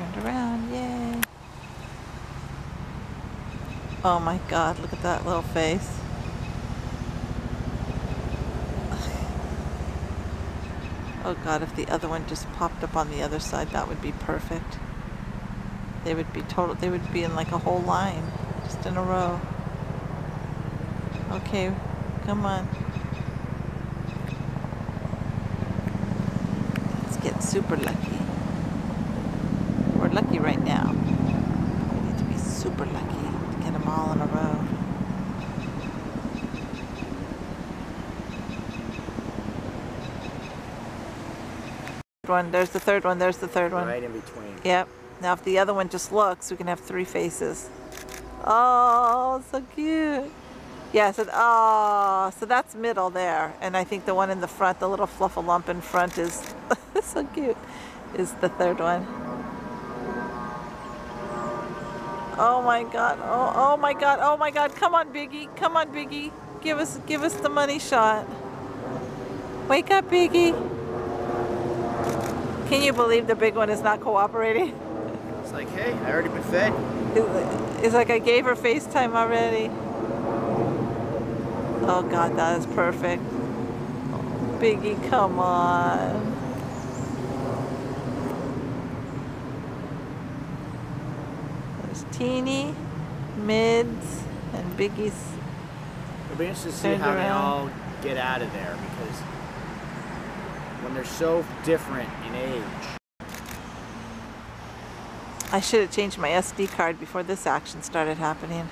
Turned around, yay. Oh my god, look at that little face. Oh god, if the other one just popped up on the other side, that would be perfect. They would be total, they would be in like a whole line, just in a row. Okay, come on. Let's get super lucky. We're lucky right now. We need to be super lucky to get them all in a row. One, there's the third one, there's the third one. Right in between. Yep. Now if the other one just looks, we can have three faces. Oh, so cute. Yeah, so, oh, so that's middle there. And I think the one in the front, the little fluff-a-lump in front is so cute, is the third one. Oh my God, oh, oh my God, oh my God, come on Biggie, come on Biggie. Give us, give us the money shot. Wake up Biggie. Can you believe the big one is not cooperating? It's like, hey, I already been fed. It's like I gave her FaceTime already. Oh God, that is perfect. Biggie, come on. There's Teeny, Mids, and Biggie's. It'll be interesting to see how they all get out of there because when they're so different in age, I should have changed my SD card before this action started happening.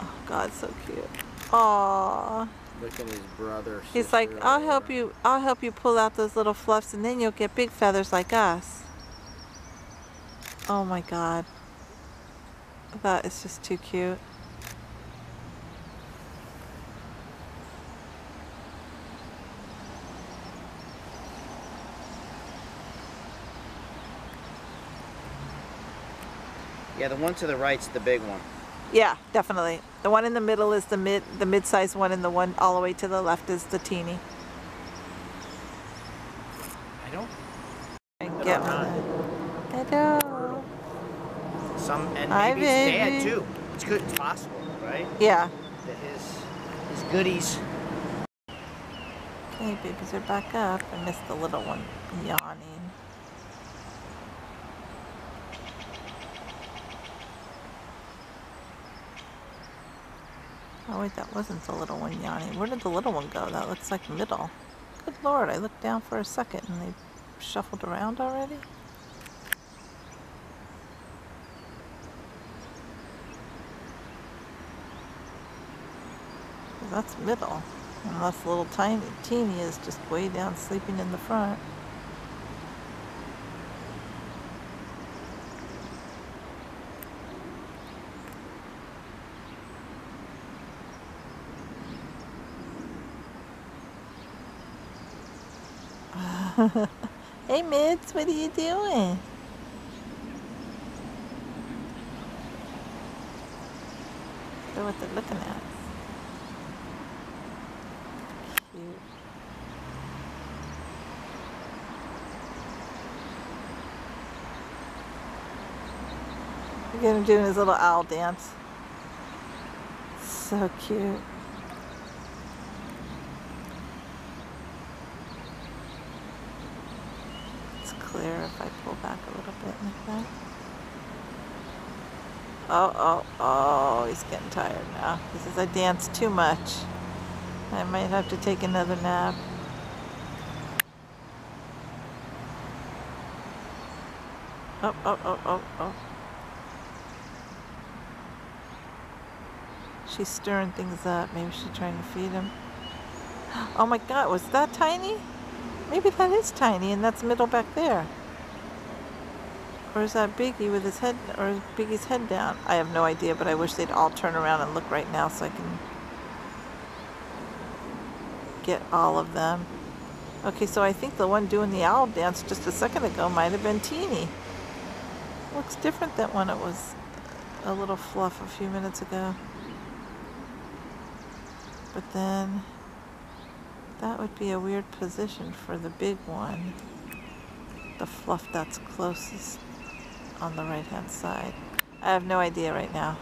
Oh God, so cute. Aww. look at his brother. He's like, I'll help you. I'll help you pull out those little fluffs, and then you'll get big feathers like us. Oh my God, that is just too cute. Yeah, the one to the right's the big one. Yeah, definitely. The one in the middle is the mid, the mid-sized one, and the one all the way to the left is the teeny. I don't. And get Hello, one. Hello. Some and maybe it's dad too. It's good. It's possible, right? Yeah. That his his goodies. Okay, babies are back up. I missed the little one yawning. Oh wait, that wasn't the little one yawning. Where did the little one go? That looks like middle. Good lord, I looked down for a second and they shuffled around already? That's middle. Unless little tiny teeny is just way down sleeping in the front. hey Mids, what are you doing? Look what they're looking at. Cute. Look at him doing his little owl dance. So cute. It's clear if I pull back a little bit like that. Oh, oh, oh, he's getting tired now. He says, I danced too much. I might have to take another nap. Oh, oh, oh, oh, oh. She's stirring things up. Maybe she's trying to feed him. Oh my god, was that tiny? Maybe that is tiny and that's middle back there. Or is that Biggie with his head, or is Biggie's head down? I have no idea, but I wish they'd all turn around and look right now so I can get all of them. Okay, so I think the one doing the owl dance just a second ago might have been Teeny. Looks different than when it was a little fluff a few minutes ago. But then that would be a weird position for the big one. the fluff that's closest on the right hand side. I have no idea right now.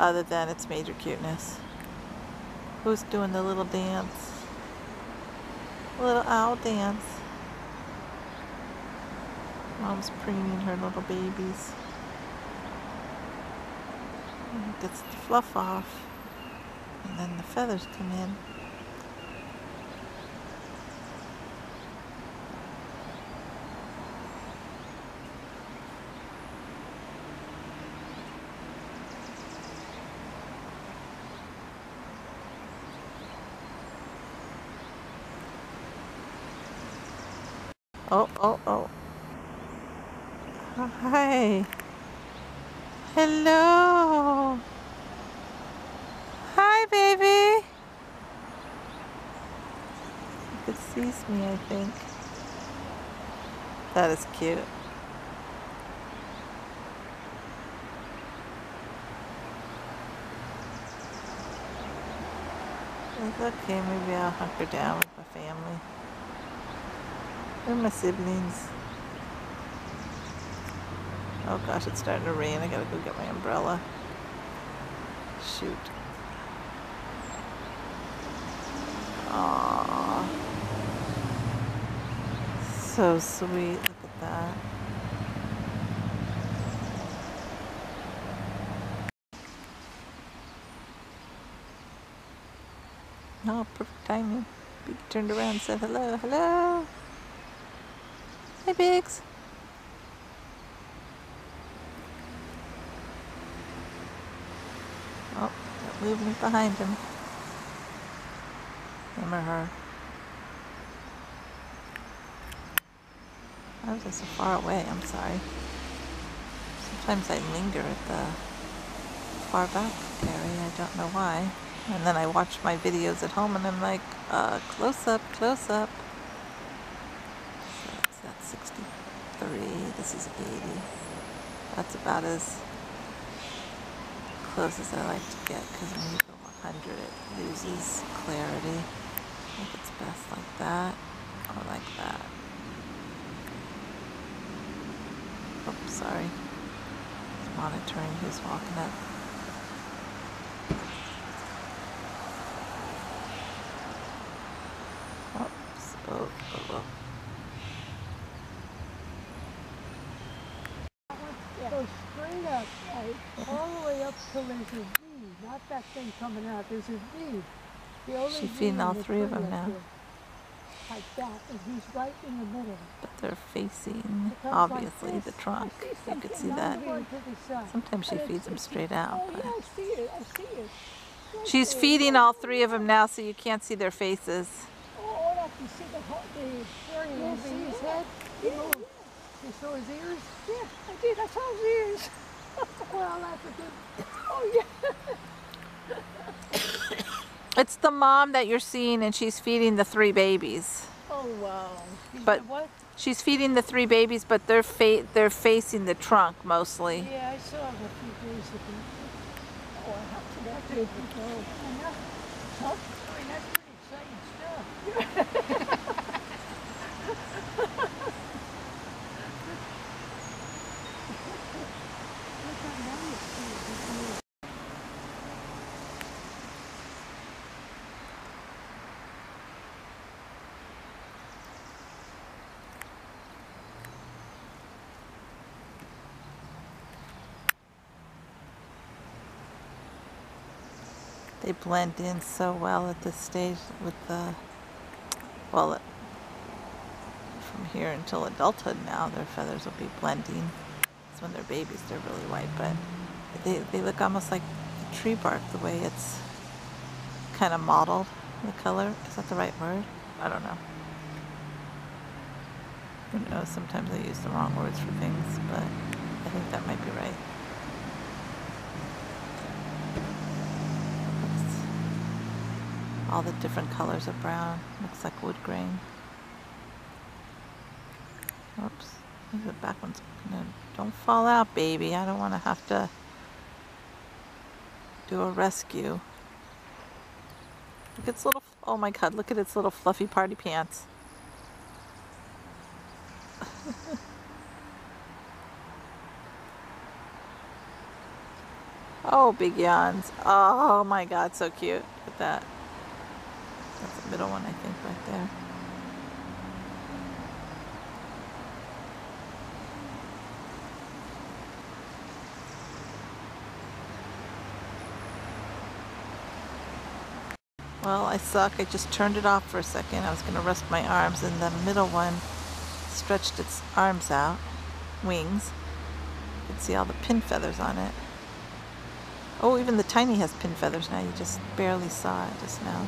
Other than its major cuteness. Who's doing the little dance? Little owl dance. Mom's preening her little babies. Gets the fluff off. And then the feathers come in. Oh, oh, oh. Hi. Hello. Baby. It sees me, I think. That is cute. It's okay, maybe I'll hunker down with my family. Are my siblings? Oh gosh, it's starting to rain. I gotta go get my umbrella. Shoot. Aww. So sweet. Look at that. Oh, perfect timing. Big turned around and said hello, hello. Hi, Biggs. Oh, got movement behind him. Him or her. Why was I so far away? I'm sorry. Sometimes I linger at the far back area. I don't know why. And then I watch my videos at home and I'm like, uh, close up, close up. So that's that 63. This is 80. That's about as close as I like to get because when you go 100 it loses clarity. I think it's best like that or like that. Oops, sorry. Monitoring who's walking up. Oops. Oh, oh, oh. Straight up, right, all the way up till there's a V, not that thing coming out, there's a V. The only She V feeding all three of them now. there. Like that, and he's right in the middle. But they're facing, It comes like obviously, the trunk. You could see that. there to the side. Sometimes she feeds them straight out, Oh, yeah, I see it, I see it. Right she's there. feeding all three of them now, so you can't see their faces. Oh, oh I can see the, whole, the aquarium Yeah, over see his it? head. Yeah, You know, you saw his ears? Yeah, I did. I saw his ears. Well, that's a good, Oh yeah. It's the mom that you're seeing, and she's feeding the three babies. Oh wow. But- what? She's feeding the three babies, but they're fa- they're facing the trunk mostly. Yeah, I saw a few days ago. Oh, I have to That get did go. Huh? I mean, that's pretty exciting stuff. Look how nice he is. They blend in so well at this stage with the well. From here until adulthood, now their feathers will be blending. It's when they're babies, they're really white, but they they look almost like tree bark the way it's kind of mottled. The color is that the right word? I don't know. Who knows? Sometimes I use the wrong words for things, but I think that might be right. Looks- all the different colors of brown. Looks like wood grain. Oops. The back one's gonna. Don't fall out, baby. I don't want to have to do a rescue. Look at its little. Oh my god! Look at its little fluffy party pants. Oh, big yawns. Oh my god, so cute. Look at that. That's the middle one, I think, right there. Well, I suck. I just turned it off for a second. I was going to rest my arms, and the middle one stretched its arms out, wings. You can see all the pin feathers on it. Oh, even the tiny has pin feathers now. You just barely saw it just now.